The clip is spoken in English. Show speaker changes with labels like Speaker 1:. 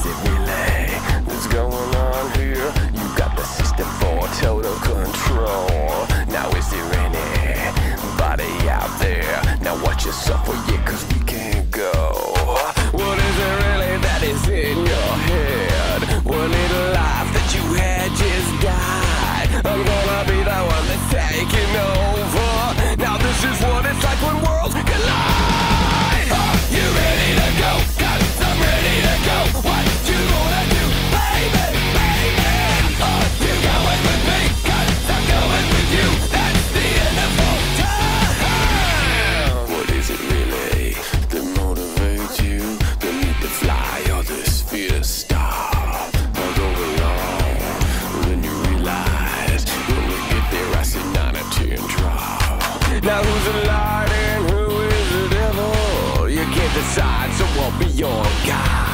Speaker 1: is it really? What's going on here? You got the system for total control. Now is there anybody out there? Now watch yourself for you. Now who's a light and who is the devil? You can't decide, so I'll be your guide.